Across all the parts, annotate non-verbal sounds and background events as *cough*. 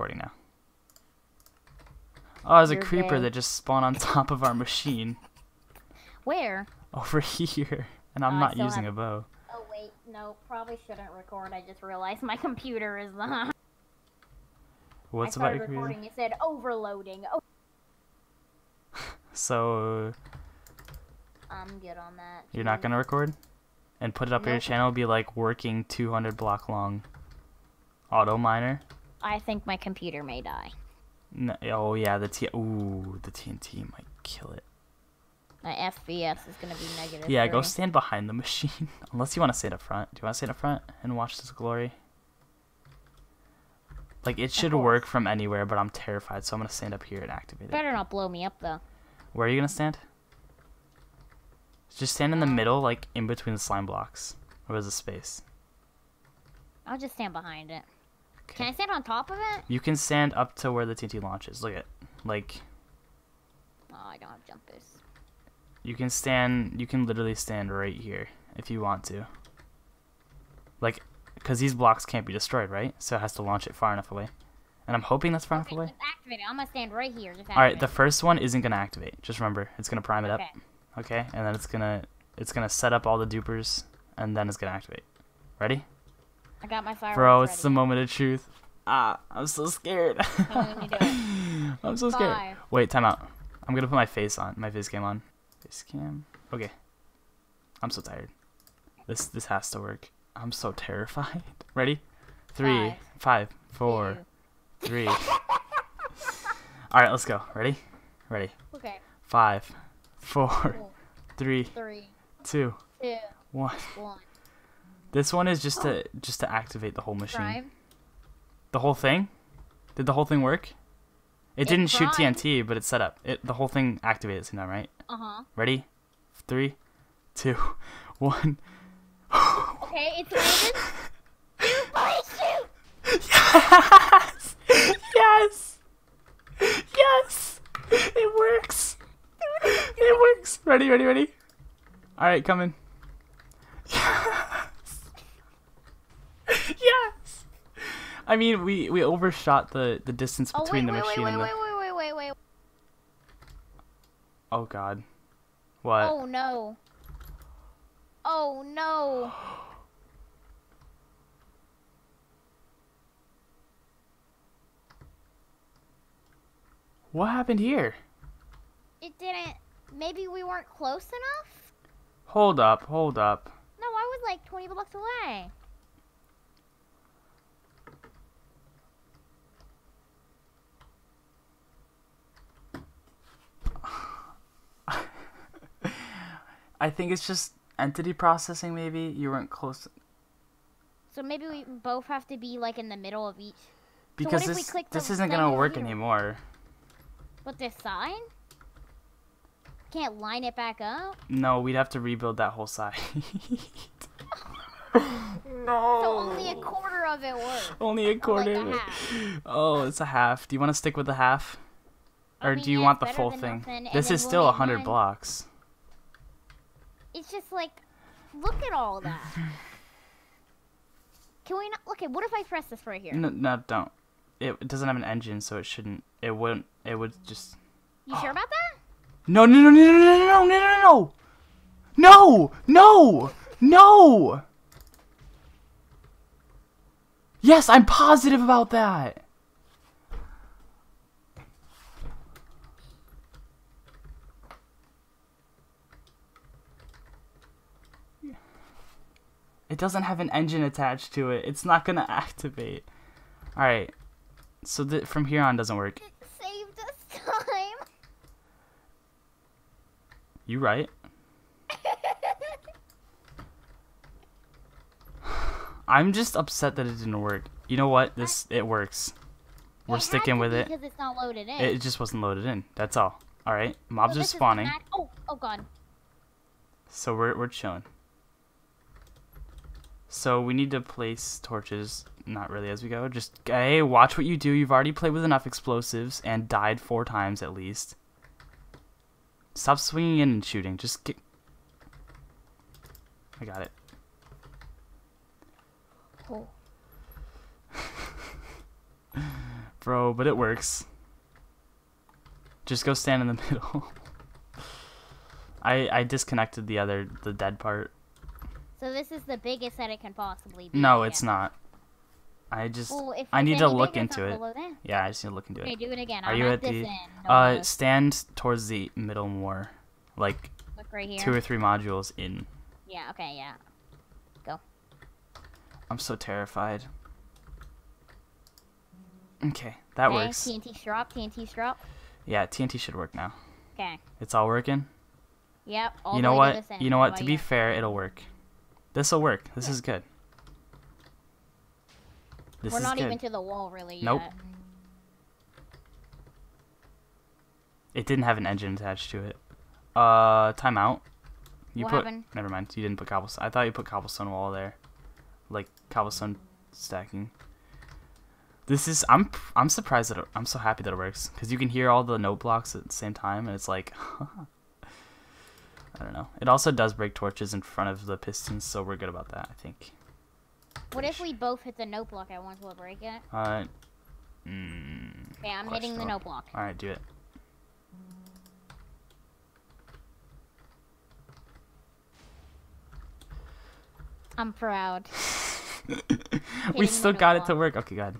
recording now. Oh, there's a You're creeper that just spawned on *laughs* top of our machine Where? over *laughs* here, and I'm oh, I not using have- a bow. Oh wait, no, probably shouldn't record. I just realized my *laughs* computer is the. What's I about your computer? recording. It said overloading. Oh, So I'm good on that. you're not gonna record, and put it up on your Nope. channel. Be like working 200 block long. Auto miner. I think my computer may die. No, oh yeah, the T. Ooh, the TNT might kill it. My FPS is gonna be negative. Yeah, go stand behind the machine. *laughs* Unless you want to stand up front. Do you want to stand up front and watch this glory? Like it should work from anywhere, but I'm terrified, so I'm gonna stand up here and activate it. Better not blow me up though. Where are you gonna stand? Just stand in the Um, middle, like in between the slime blocks. Or is a space? I'll just stand behind it. Okay. Can I stand on top of it? You can stand up to where the TNT launches. Look at, like, Oh, I don't have jump boost. you can stand. You can literally stand right here if you want to. Like, because these blocks can't be destroyed, right? So it has to launch it far enough away. And I'm hoping that's far Okay, enough away. activate it. I'm gonna stand right here. Just All right, the first one isn't gonna activate. Just remember, it's gonna prime it up. Okay. Okay, and then it's gonna it's gonna set up all the dupers, and then it's gonna activate. Ready? I got my fireworks Bro, it's the moment of truth. Ah, I'm so scared. Do it. *laughs* I'm so scared. Wait, time out. I'm gonna put my face on, my face cam on. Face cam. Okay. I'm so tired. This this has to work. I'm so terrified. *laughs* Ready? Three, five, four, Two. three. *laughs* All right, let's go. Ready? Ready. Okay. Five, four, Four, three, three, two, two, one. one. This one is just to just to activate the whole machine. The whole thing? Did the whole thing work? It, It didn't shoot. TNT, but it's set up. It the whole thing activated at the same right? Uh huh. Ready? Three, two, *laughs* one. Okay, it's landed. Please shoot. Yes! Yes! Yes! It works! It works! Ready, ready, ready? Alright, coming. *laughs* *laughs* Yes! I mean, we, we overshot the, the distance Oh between wait, the wait, machine wait, and wait, the. wait, wait, wait, wait, wait. Oh god. What? Oh no. Oh no. *gasps* What happened here? It didn't. Maybe we weren't close enough. Hold up, hold up. No, I was like 20 blocks away. I think it's just entity processing, maybe? You weren't close. So maybe we both have to be like in the middle of each. Because if we this, this isn't gonna work here? anymore. But this sign? Can't line it back up? No, we'd have to rebuild that whole site. *laughs* So no. only a quarter of it worked. Only a Like quarter. a of it. half. Oh, it's a half. Do you want to stick with the half? I Or mean, do you yeah, want the full thing? nothing, This is we'll still make 100 mine. blocks. It's just like, look at all that. Can we not? Okay, what if I press this right here? No, no, don't. It, it doesn't have an engine, so it shouldn't. It wouldn't. It would just. You sure about that? No, no, no, no, no, no, no, no, no, no, no, no, no. Yes, I'm positive about that. It doesn't have an engine attached to it. It's not gonna *laughs* activate. All right. So th- from here on doesn't work. It saved us time. You right. *laughs* I'm just upset that it didn't work. You know what? This it works. We're It sticking with it. because it's not loaded in. It just wasn't loaded in. That's all. All right. Mobs So are spawning, Oh, oh god. so we're we're chilling. So we need to place torches. Not really as we go. Just hey, watch what you do. You've already played with enough explosives and died four times at least. Stop swinging in and shooting. Just get. I got it. Oh. *laughs* Bro, but it works. Just go stand in the *laughs* middle. I I disconnected the other the dead part. So this is the biggest that it can possibly be. No, it's not. I just Well, I need to look into it. Yeah, I just need to look into Okay, it. Okay, do it again. Are I'm you at the- end. Uh, stand towards the middle more, like Look right here. two or three modules in. Yeah. Okay. Yeah. Go. I'm so terrified. Okay, that okay, works. TNT strop. TNT strop. Yeah, TNT should work now. Okay. It's all working. Yep. All you know what? You know what? To be fair, it'll work. This will work. This is good. This We're not good. even to the wall really Nope. yet. It didn't have an engine attached to it. Uh, timeout. You What put. happened? Never mind. You didn't put cobblestone. I thought you put cobblestone wall there, like cobblestone stacking. This is. I'm. I'm surprised that. It, I'm so happy that it works because you can hear all the note blocks at the same time, and it's like. *laughs* I don't know. It also does break torches in front of the pistons, so we're good about that. I think. What if we both hit the note block at once? Will it break it? Uh. Mm, Okay, I'm hitting the note block. all right, do it. I'm proud. *laughs* we still got it to work. Okay, good.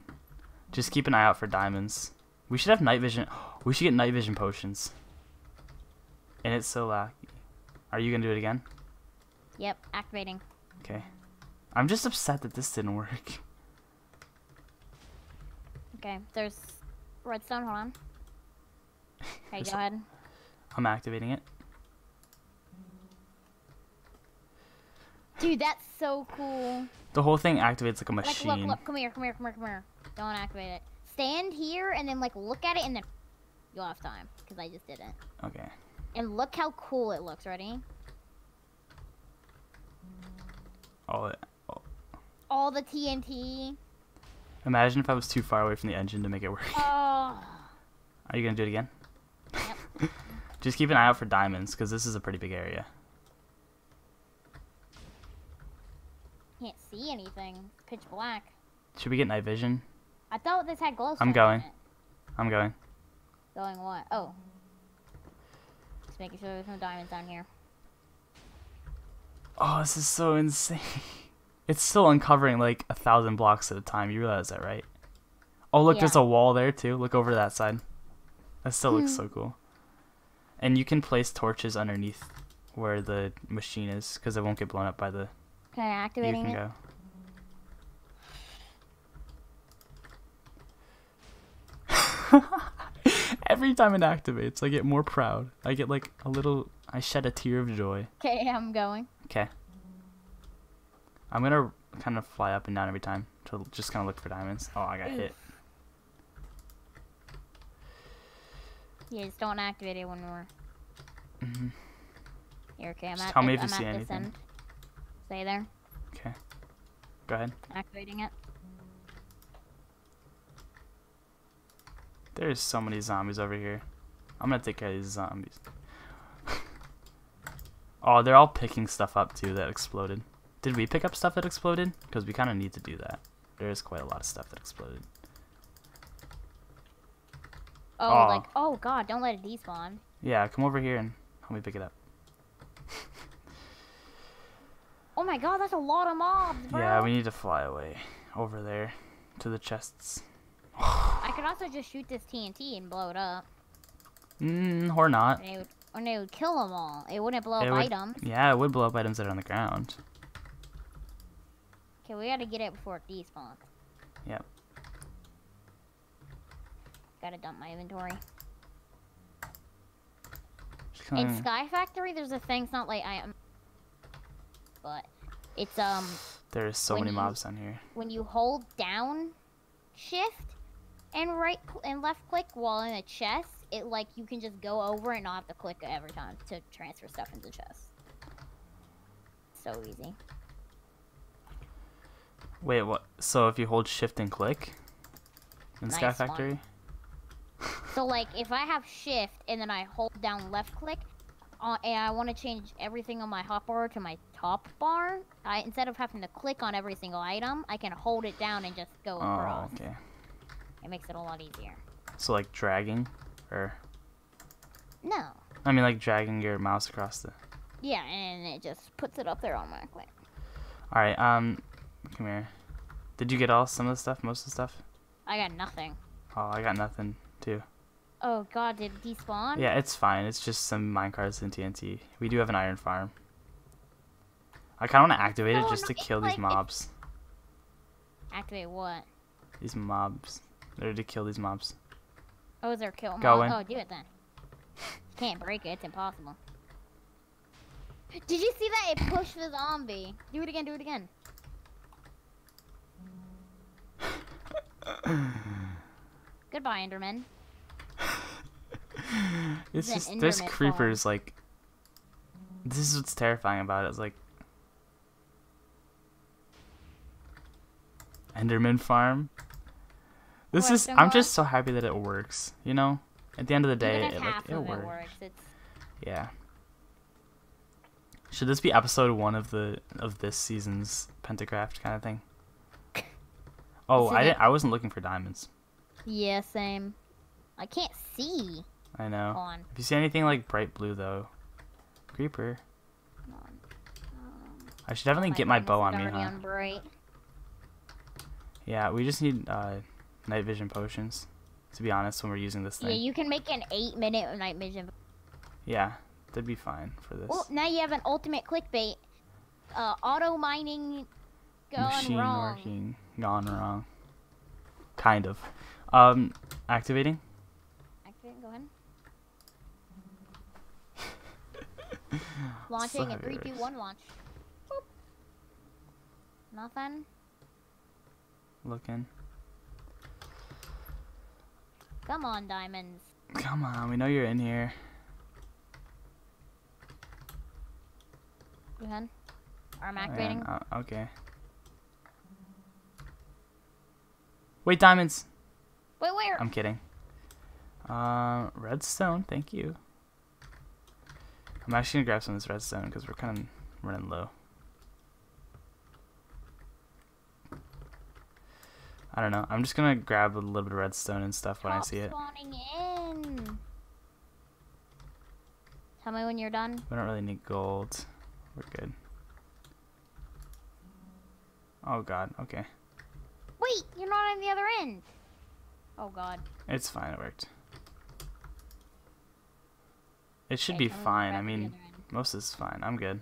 Just keep an eye out for diamonds. We should have night vision. *gasps* We should get night vision potions. And it's so lucky. Are you gonna do it again? Yep, activating. Okay. I'm just upset that this didn't work. Okay, there's redstone. Hold on. *laughs* Okay, go ahead. I'm activating it. Dude, that's so cool. The whole thing activates like a machine. Like, look, look, come here, come here, come here, come here. Don't activate it. Stand here and then like look at it and then you'll have time because I just did it. Okay. And look how cool it looks. Ready? Oh, it- All the TNT. imagine if I was too far away from the engine to make it work. Oh. Are you gonna do it again? Yep. *laughs* Just keep an eye out for diamonds, because this is a pretty big area. Can't see anything. Pitch black. Should we get night vision? I thought this had glowstone. I'm in going. I'm going. Going what? Oh. Making sure there's no diamonds down here. Oh, this is so insane. *laughs* It's still uncovering like a thousand blocks at a time. You realize that, right? Oh, look, there's a wall there too. Look over that side. That still looks so hmm. cool. And you can place torches underneath where the machine is because it won't get blown up by the. Okay, You can it. go. *laughs* Every time it activates, I get more proud. I get like a little. I shed a tear of joy. Okay, I'm going. Okay. I'm gonna kind of fly up and down every time to just kind of look for diamonds. Oh, I got hit. Yeah, just don't activate it when we're hmm here. Okay, I'm Just at, tell me if you I'm see anything. end. Stay there. Okay. Go ahead. Activating it. There's so many zombies over here. I'm gonna take care of these zombies. *laughs* oh, they're all picking stuff up too that exploded. Did we pick up stuff that exploded? Because we kind of need to do that. There is quite a lot of stuff that exploded. Oh, like oh god, don't let it despawn. Yeah, come over here and help me pick it up. *laughs* Oh my god, that's a lot of mobs, bro. Yeah, we need to fly away over there to the chests. *sighs* *laughs* I could also just shoot this TNT and blow it up, Mm, or not. and it would, and it would kill them all. It wouldn't blow It up would- items. Yeah, it would blow up items that are on the ground. Okay, we gotta get it before it despawns. Yep. Gotta dump my inventory. In Sky Factory, there's a thing. It's not like I am, but it's um There's so many you- mobs down here. when you hold down shift and right and left click while in a chest, it like you can just go over and not have to click every time to transfer stuff into chests. So easy. Wait, what? So if you hold shift and click in Sky Nice one. Factory? *laughs* So like if I have shift and then I hold down left click, uh, and I want to change everything on my hotbar to my top bar, I instead of having to click on every single item, I can hold it down and just go Oh, across. okay. It makes it a lot easier. So like dragging, or No. I mean like dragging your mouse across the. Yeah, and it just puts it up there automatically. All right. Um, come here. Did you get all some of the stuff? Most of the stuff? I got nothing. Oh, I got nothing too. Oh god, did it despawn? Yeah, it's fine. It's just some minecarts and TNT. We do have an iron farm. I kind of want to activate it just no, to kill like- these mobs. Activate what? These mobs. They're to kill these mobs. Oh, is there a kill mod? Going. Oh, do it then. Can't break it. It's impossible. Did you see that? It pushed the zombie. Do it again. Do it again. *laughs* Goodbye, Enderman. *laughs* It's an just there's creepers like. This is what's terrifying about it. It's like. Enderman farm. This is. I'm mark? just so happy that it works. You know, at the end of the day, it, like, it works. it works, it's Yeah. Should this be episode one of the of this season's PentaCraft kind of thing? *laughs* Oh, I didn't. I wasn't looking for diamonds. yeah, same. I can't see. I know. On. If you see anything like bright blue though, creeper. Um, I should definitely oh get my bow on me, huh? bright. Yeah, we just need uh, night vision potions. To be honest, when we're using this Yeah, thing. you can make an eight-minute night vision. Yeah, that'd be fine for this. Well, now you have an ultimate clickbait. Uh, auto mining gone Machine wrong. working gone wrong. Kind of. Um, activating. Activate, go ahead. *laughs* Launching in three, two, one, launch. Boop. Nothing. Looking. Come on, diamonds. Come on, we know you're in here. Go ahead. Oh, yeah, activating. uh, okay. Wait, diamonds. Wait, where? I'm kidding. Uh, redstone, thank you. I'm actually gonna grab some of this redstone because we're kind of running low. I don't know. I'm just gonna grab a little bit of redstone and stuff when I see it. spawning in. Tell me when you're done. We don't really need gold. We're good. Oh god. Okay. Wait, you're not on the other end. Oh god. It's fine. It worked. It should Okay, be fine. I mean, most is fine. I'm good.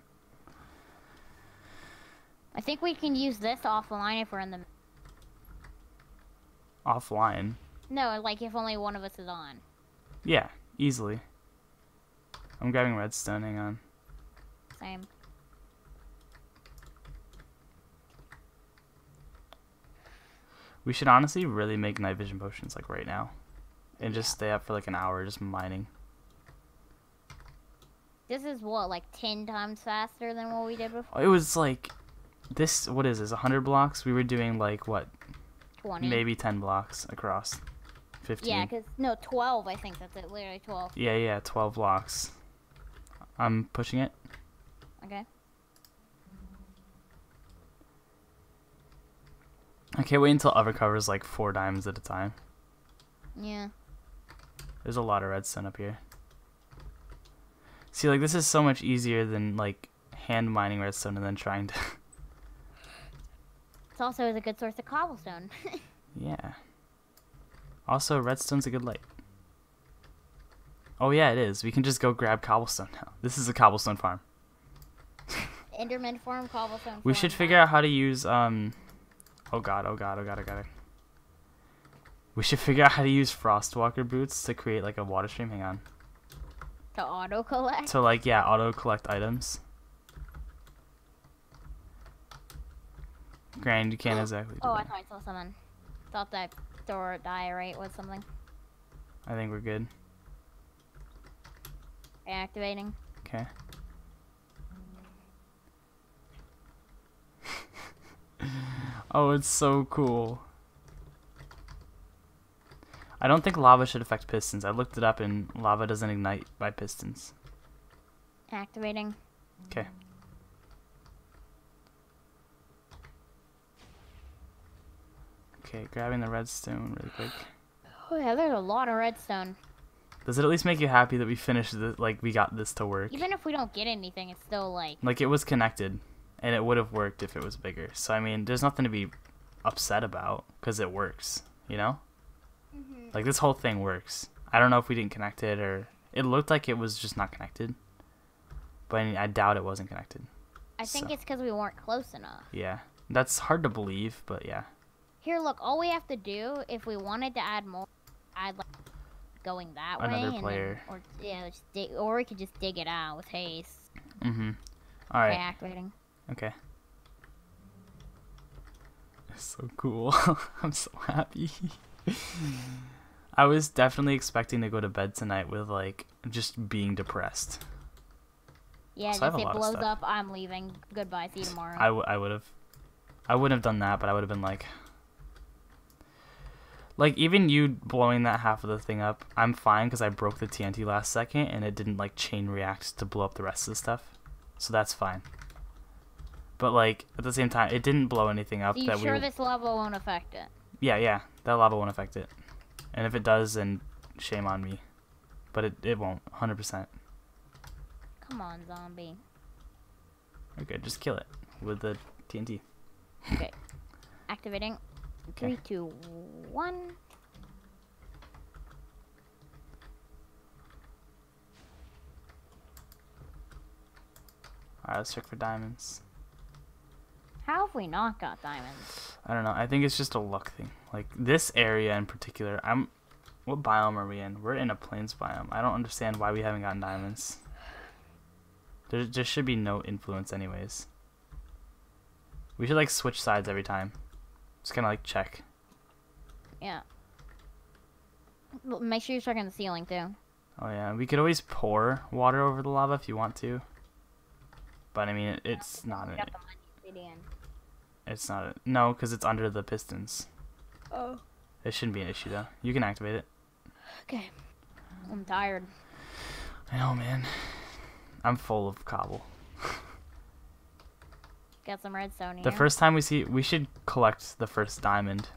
I think we can use this offline if we're in the. Offline. No, like if only one of us is on. Yeah, easily. I'm grabbing redstone. Hang on. Same. We should honestly really make night vision potions like right now, and just stay up for like an hour just mining. This is what, like 10 times faster than what we did before? It was like this. What is this? 100 blocks. We were doing like what? 20. Maybe 10 blocks across. 15. Yeah, because, no, 12, I think that's it. Literally 12. Yeah, yeah, 12 blocks. I'm pushing it. Okay. I can't wait until Other covers like four diamonds at a time. Yeah. There's a lot of redstone up here. See, like this is so much easier than like hand mining redstone and then trying to. *laughs* It's also is a good source of cobblestone. *laughs* yeah. Also, redstone's a good light. Oh yeah, it is. We can just go grab cobblestone now. This is a cobblestone farm. *laughs* Enderman farm, cobblestone We farm, should figure out how to use um. Oh god! Oh god! Oh god! Oh god! We should figure out how to use frostwalker boots to create like a water stream. Hang on. To auto collect? To like yeah, auto collect items. Granted, you can't exactly Oh, I thought I saw someone. Thought that door or die rate was something. I think we're good. Reactivating. Okay. *laughs* oh, it's so cool. I don't think lava should affect pistons. I looked it up and lava doesn't ignite by pistons. Activating. Okay. Okay, grabbing the redstone really quick. Oh yeah, there's a lot of redstone. Does it at least make you happy that we finished the like we got this to work? Even if we don't get anything, it's still like Like it was connected, and it would have worked if it was bigger. So I mean, there's nothing to be upset about because it works. You know, Mhm. like this whole thing works. I don't know if we didn't connect it or it looked like it was just not connected, but I, I doubt it wasn't connected. I think So- it's because we weren't close enough. Yeah, that's hard to believe, but yeah. Here, look. All we have to do, if we wanted to add more, add like going that way, Another and player. then, or yeah, just dig, or we could just dig it out with haste Mhm. All by activating. Okay. It's so cool. *laughs* I'm so happy. *laughs* I was definitely expecting to go to bed tonight with like just being depressed. Yeah, So I have just a it blows up. I'm leaving. Goodbye. See you *laughs* tomorrow. I, w- I would have. I wouldn't have done that, but I would have been like. Like, even you blowing that half of the thing up, I'm fine because I broke the TNT last second and it didn't, like, chain react to blow up the rest of the stuff. So that's fine. But, like, at the same time, it didn't blow anything up Are you that sure we. this lava won't affect it? Yeah, yeah. That lava won't affect it. And if it does, then shame on me. But it, it won't. 100%. Come on, zombie. Okay, just kill it with the TNT. Okay. Activating. Three, two, one. Alright, let's check for diamonds. How have we not got diamonds? I don't know. I think it's just a luck thing. Like this area in particular, I'm. What biome are we in? We're in a plains biome. I don't understand why we haven't gotten diamonds. There just should be no influence, anyways. We should like switch sides every time. Just kind of like check. Yeah. Well, Make sure you're checking the ceiling too. Oh yeah, we could always pour water over the lava if you want to. But I mean, it, it's not. A, Got the money in. it's not. A, no, because it's under the pistons. Oh. It shouldn't be an issue though. You can activate it. Okay. I'm tired. I know, man. I'm full of cobble. Got some redstone here. The first time we see, we should collect the first diamond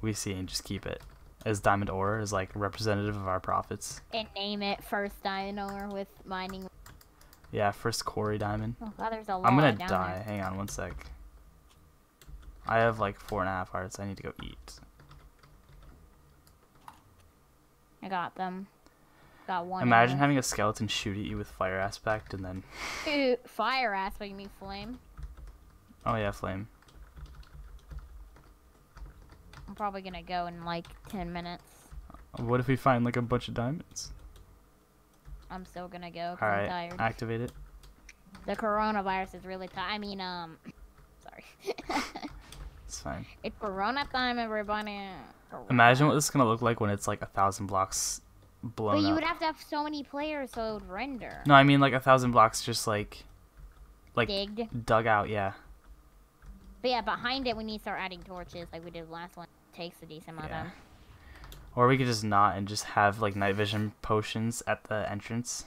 we see and just keep it as diamond ore as like representative of our profits. and name it first diamond ore with mining. Yeah, first quarry diamond. Oh god, there's a lot I'm gonna die. there. Hang on one sec. I have like four and a half hearts. I need to go eat. I got them. Got one. Imagine having a skeleton shoot at you with fire aspect and then, *laughs* Ew, fire aspect. You mean flame? Oh yeah, flame. I'm probably gonna go in like ten minutes. What if we find like a bunch of diamonds? I'm still gonna go. All I'm tired. activate it. The coronavirus is really tired. I mean, um, *coughs* sorry. *laughs* It's fine. it's Corona time, everybody. Imagine what this is gonna look like when it's like a thousand blocks blown But you up. would have to have so many players so it would render. No, I mean like a thousand blocks just like like Digged. dug out, yeah. But yeah, behind it we need to start adding torches like we did last one. takes a decent amount Yeah. of time. Or we could just not and just have like night vision potions at the entrance.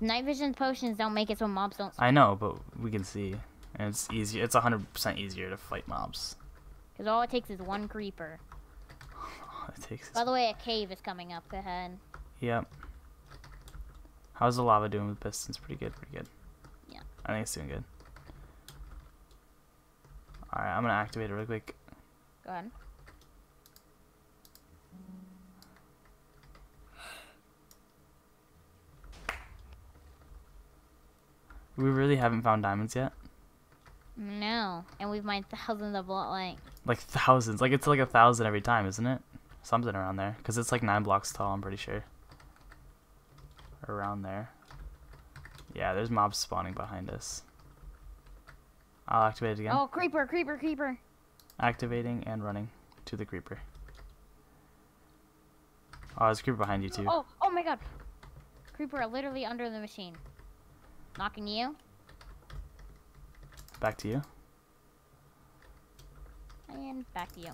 Night vision potions don't make it so mobs don't. I know, but we can see. And it's easier it's hundred percent easier to fight mobs. Because all it takes is one creeper. *laughs* It takes By the way, a cave is coming up ahead. Yep. How's the lava doing with pistons? Pretty good, pretty good. Yeah. I think it's doing good. Alright, I'm gonna activate it real quick. Go ahead. We really haven't found diamonds yet. No, and we've mined thousands of block like. Like thousands. Like it's like a thousand every time, isn't it? Something around there. Because it's like nine blocks tall, I'm pretty sure. Around there. Yeah, there's mobs spawning behind us. I'll activate it again. Oh, creeper, creeper, creeper. Activating and running to the creeper. Oh, there's a creeper behind you too. Oh, oh my god. Creeper literally under the machine. Knocking you. Back to you. And back to you.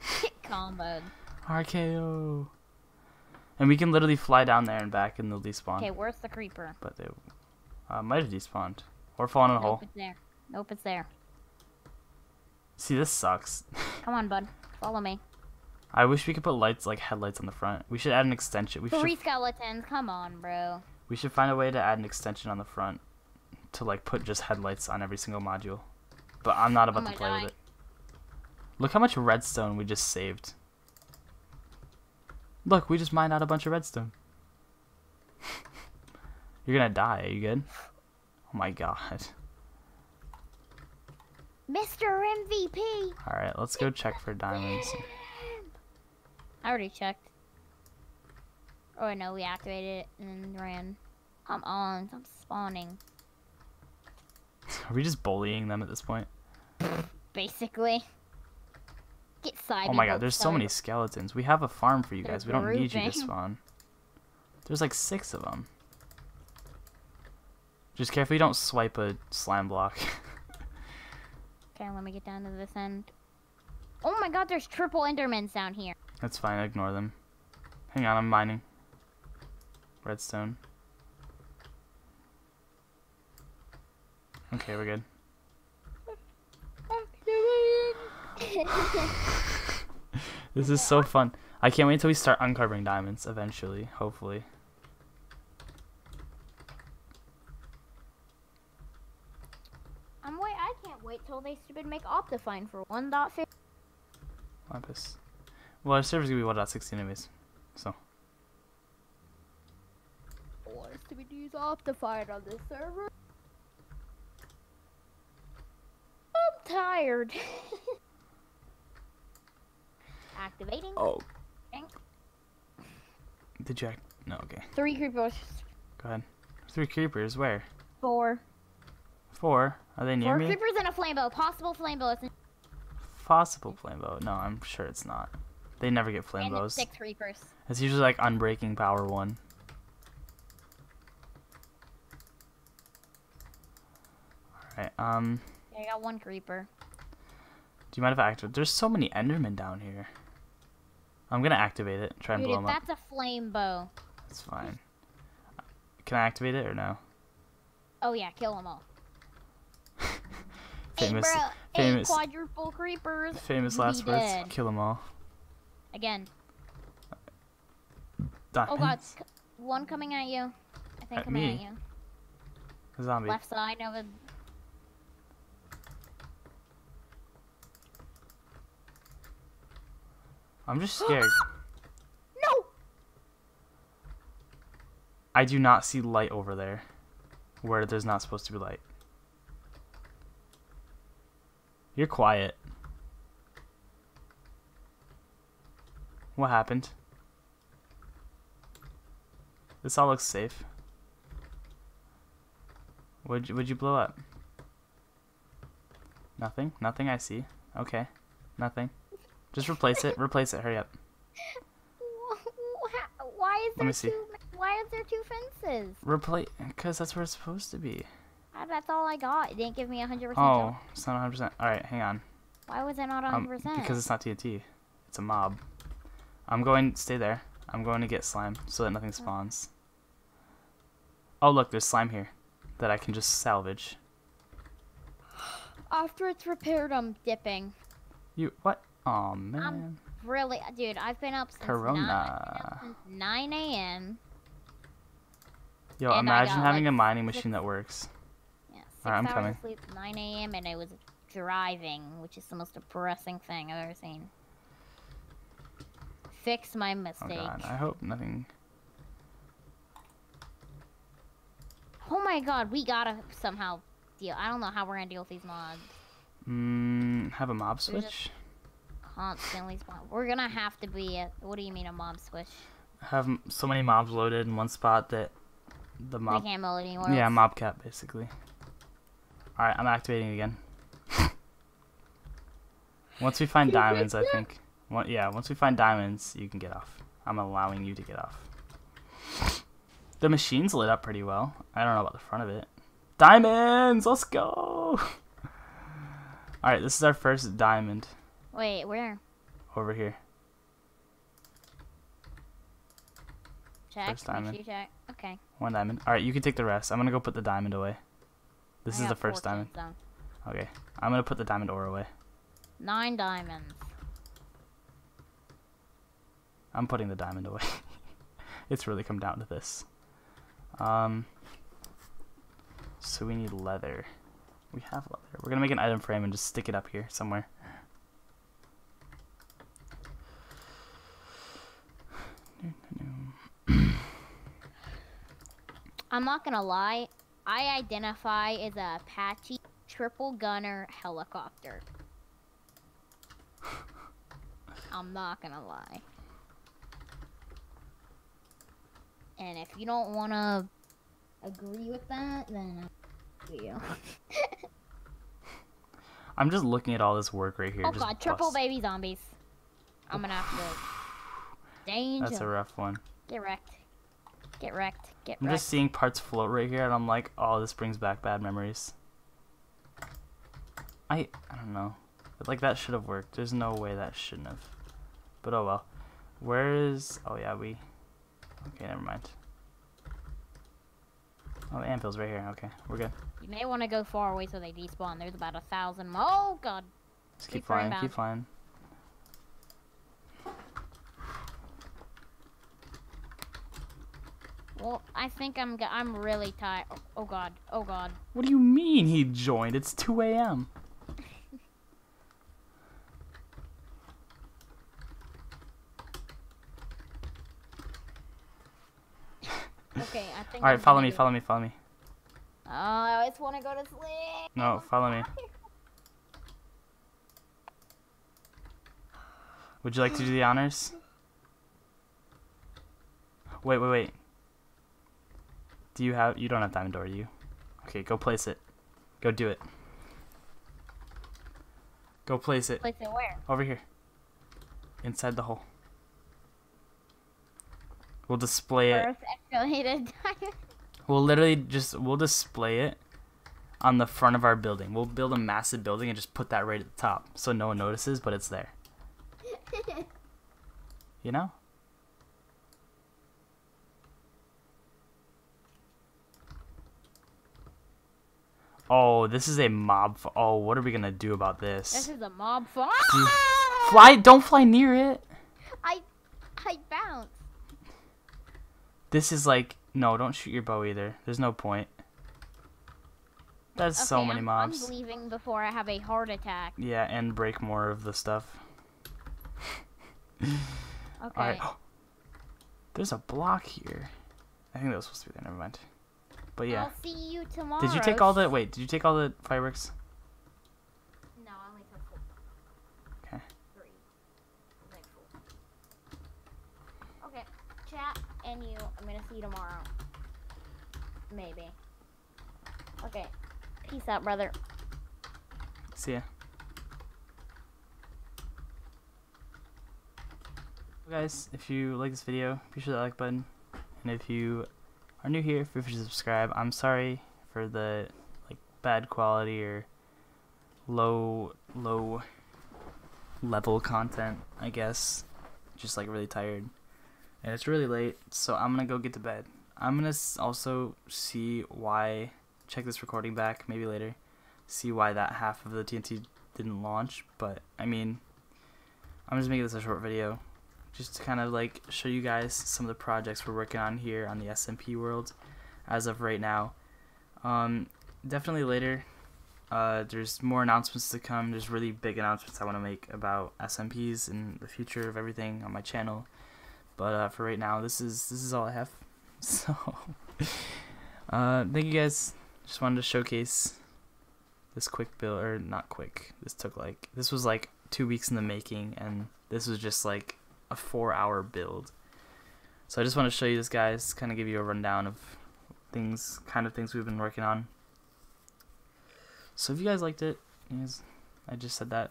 *laughs* Comboed. RKO. And we can literally fly down there and back and they'll despawn. Okay, where's the creeper? But they uh, might have despawned. Or fallen in a Nope, hole. it's there. Nope, it's there. See, this sucks. *laughs* Come on, bud. Follow me. I wish we could put lights like headlights on the front. We should add an extension. We Three should skeletons. Come on, bro. we should find a way to add an extension on the front to like put just headlights on every single module. But I'm not about Oh to play God. with it. Look how much redstone we just saved. Look, we just mined out a bunch of redstone. *laughs* You're gonna die. Are you good? Oh my god. Mr. MVP. All right, let's go check for diamonds. I already checked. Oh no, we activated it and ran. Come on, I'm spawning. Are we just bullying them at this point? Basically. Get side. Oh my god, there's so many skeletons. We have a farm for you They're guys. We don't need you to spawn. There's like six of them. Just careful you don't swipe a slime block. *laughs* Okay, let me get down to this end. Oh my god, there's triple Endermans down here. That's fine, ignore them. Hang on, I'm mining. Redstone. Okay, we're good. *laughs* *laughs* This is so fun. I can't wait until we start uncovering diamonds eventually, hopefully. I'm wait. I can't wait till they stupid make Optifine for 1.5. Lapis. Well, our server's gonna be 1.16 anyways. So, Or stupid use Optifine on this server. I'm tired. *laughs* Activating. oh. Did you act? No, okay. Three creepers. Go ahead. Three creepers, where? Four. Four? Are they near Four me? creepers and a flamebow. Possible flamebow. Possible flamebow. No, I'm sure it's not. They never get And six creepers. It's usually like unbreaking power one. Alright, um, I got one creeper. do you mind if I activate? There's so many Endermen down here. I'm gonna activate it, try and Dude, blow them up. that's a flame bow. It's fine. Can I activate it or no? Oh yeah, kill them all. Famous, hey, bro. famous, Hey, quadruple creepers. famous last words. dead. Kill them all. Again. Diamonds. Oh god, one coming at you. I think At coming me? at you. Zombie. Left side of it. I'm just *gasps* scared. No. I do not see light over there, where there's not supposed to be light. You're quiet. What happened? This all looks safe. Would you, would you blow up? Nothing. Nothing. I see. Okay. Nothing. Just replace it. Replace it. Hurry up. *laughs* Why is Let there me see. two? Why is there two fences? Replace, cause that's where it's supposed to be. That's all I got. It didn't give me a hundred percent. Oh, it's not 100. percent All right, hang on. Why was it not a Um, hundred percent? because it's not TNT. It's a mob. I'm going. Stay there. I'm going to get slime so that nothing spawns. Oh look, there's slime here that I can just salvage. *gasps* after it's repaired, I'm dipping. You what? Oh man. Um, Really, dude, I've been up since Corona. 9, 9 a.m. Yo, and imagine got, having like, a mining machine that works. Six Alright, I'm hours coming. of sleep, 9 a.m. and I was driving, which is the most depressing thing I've ever seen. Fix my Oh mistake. god. I hope nothing. Oh my god, we gotta somehow deal. I don't know how we're gonna deal with these mobs. Mm, have a mob switch. Constantly spawn. We're gonna have to be. A, what do you mean a mob switch? Have so many mobs loaded in one spot that the mob. can't build anymore. Yeah, mob cap basically. All right, I'm activating it again. *laughs* once we find diamonds, I think. One, yeah, once we find diamonds, you can get off. I'm allowing you to get off. The machine's lit up pretty well. I don't know about the front of it. Diamonds, let's go. *laughs* All right, this is our first diamond Wait, where? over here. Check. First diamond. check. Okay. One diamond. All right, you can take the rest. I'm gonna go put the diamond away. This I is the first diamond. done. Okay, I'm gonna put the diamond ore away. Nine diamonds. I'm putting the diamond away. *laughs* it's really come down to this. Um, so we need leather. We have leather. We're gonna make an item frame and just stick it up here somewhere. I'm not gonna lie. I identify as a Apache triple gunner helicopter. *laughs* I'm not gonna lie. And if you don't wanna agree with that, then you. *laughs* I'm just looking at all this work right here. oh god, triple bust. baby zombies. I'm gonna have to. *sighs* Danger. That's a rough one. Get wrecked. Get wrecked. Get wrecked. I'm wrecked. just seeing parts float right here, and I'm like, oh, this brings back bad memories. I I don't know, but like that should have worked. There's no way that shouldn't have. But oh well. Where is? Oh yeah, we. Okay, never mind. Oh, the anvil's right here. Okay, we're good. You may want to go far away so they despawn. There's about a thousand. Oh god. Just keep Keep flying. Keep flying. Well, I think I'm g- I'm really tired. Oh, oh god. Oh god. What do you mean he joined? It's 2 a.m. *laughs* Okay, I think. All right, follow me. Follow me. Follow me. Oh, I just want to go to sleep. No, follow me. *laughs* Would you like to do the honors? Wait, wait, wait. Do you have? You don't have diamond ore, do you? Okay, go place it. Go do it. Go place it Place it where? over here. Inside the hole. We'll display it. Earth escalated diamond. *laughs* We'll literally just we'll display it on the front of our building. We'll build a massive building and just put that right at the top so no one notices, but it's there. *laughs* You know? Oh, this is a mob. F- oh, what are we gonna do about This this? is a mob farm. You- Fly! Don't fly near it. I, I bounced. This is like no. Don't shoot your bow either. There's no point. That's so many I'm, mobs. I'm leaving before I have a heart attack. Yeah, and break more of the stuff. *laughs* Okay. Alright. *gasps* There's a block here. I think that was supposed to be there. Never mind. But yeah. I'll see you tomorrow. Did you take all the wait? Did you take all the fireworks? No, I only took four. Okay. Three. Like four. Okay, chat and you. I'm gonna see you tomorrow. Maybe. Okay. Peace out, brother. See ya. Well, guys, if you like this video, be sure to like button. And if you are new here, feel free to subscribe. I'm sorry for the like bad quality or low low level content, I guess. Just like really tired. And it's really late, so I'm gonna go get to bed. I'm gonna also see why check this recording back maybe later see why that half of the TNT didn't launch, but I mean, I'm just making this a short video just to kind of like show you guys some of the projects we're working on here on the SMP world as of right now. Um, definitely later, uh, there's more announcements to come. There's really big announcements I want to make about SMPs and the future of everything on my channel. But uh, for right now, this is this is all I have. *laughs* So, uh, thank you guys. Just wanted to showcase this quick build or not quick this took like this was like two weeks in the making and this was just like a four hour build. So i just want to show you this guys kind of give you a rundown of things kind of things we've been working on. So if you guys liked it i just said that.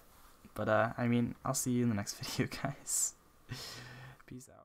But uh i mean i'll see you in the next *laughs* video guys. Peace out